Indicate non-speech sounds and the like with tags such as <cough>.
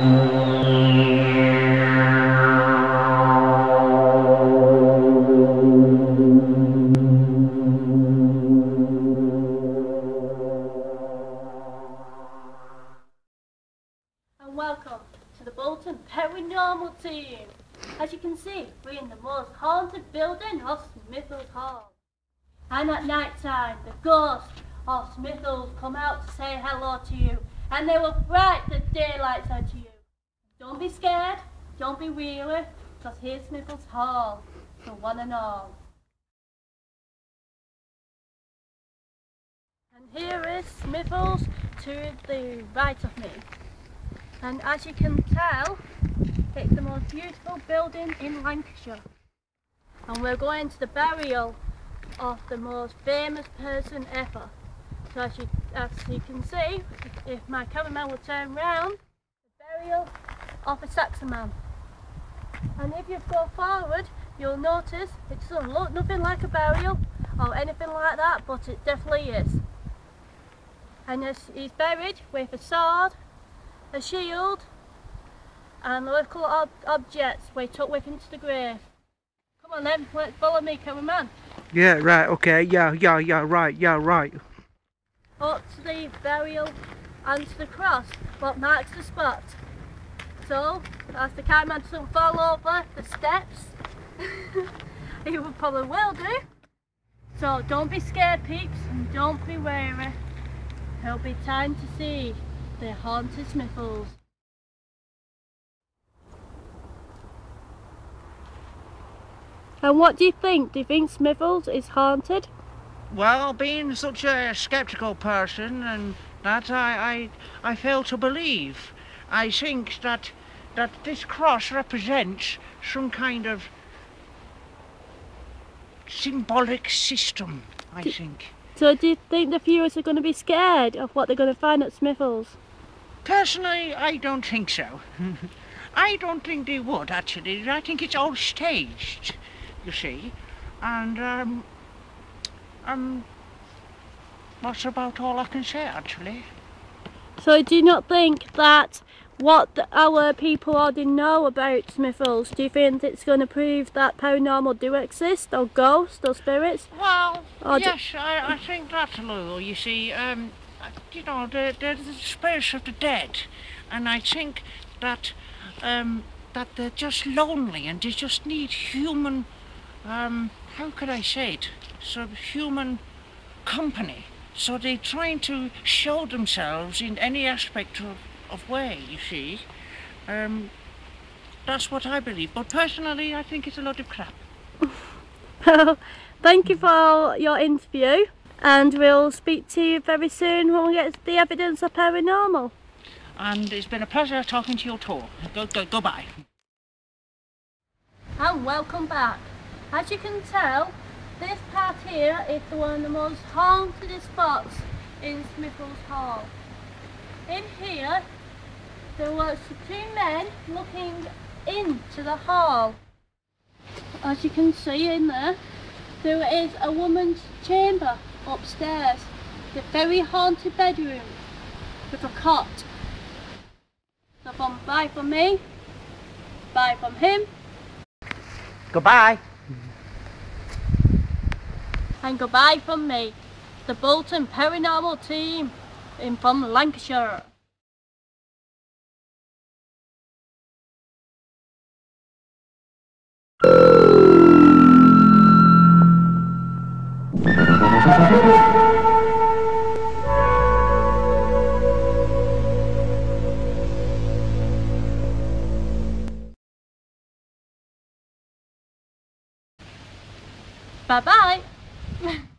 and welcome to the Bolton Paranormal Team. As you can see, we're in the most haunted building of Smithills Hall. And at night time, the ghosts of Smithills come out to say hello to you, and they will fright the daylights out of you. Don't be scared, don't be weary, because here's Smithills Hall for one and all. And here is Smithills to the right of me. And as you can tell, it's the most beautiful building in Lancashire. And we're going to the burial of the most famous person ever. So as you, as you can see, if my cameraman will turn round, the burial of a Saxon man. And if you go forward, you'll notice it doesn't look nothing like a burial or anything like that, but it definitely is. And he's buried with a sword, a shield and local ob objects we took with him to the grave. Come on then, let's follow me, cameraman. Yeah, right, okay, yeah, yeah, yeah, right, yeah, right. Up to the burial and to the cross, what marks the spot. So, as the cameraman doesn't fall over the steps, <laughs> he will probably will do. So don't be scared peeps and don't be wary. It'll be time to see the haunted Smithills. And what do you think? Do you think Smithills is haunted? Well, being such a sceptical person and that I, I, I fail to believe. I think that that this cross represents some kind of symbolic system, I Do- think. So do you think the viewers are going to be scared of what they're going to find at Smithills? Personally, I don't think so. <laughs> I don't think they would, actually. I think it's all staged, you see. And, um, um, that's about all I can say, actually. So I do you not think that what the, our people already know about Smithills, do you think it's going to prove that paranormal do exist, or ghosts, or spirits? Well, Or yes, I, I think that's a little, you see. Um, you know, they're, they're the spirits of the dead. And I think that, um, that they're just lonely and they just need human, um, how could I say it? Sort of human company. So they're trying to show themselves in any aspect of, of way, you see. Um, that's what I believe. But personally, I think it's a lot of crap. <laughs> Well, thank you for your interview, and we'll speak to you very soon when we get the evidence of paranormal. and it's been a pleasure talking to you too. Go, go, goodbye. And welcome back. As you can tell, this part here is one of the most haunted spots in Smithills Hall. In here, there were two men looking into the hall. As you can see in there, there is a woman's chamber upstairs, the very haunted bedroom with a cot. So from bye from me, bye from him, Goodbye. and goodbye from me, the Bolton Paranormal Team in from Lancashire. Bye bye. <laughs>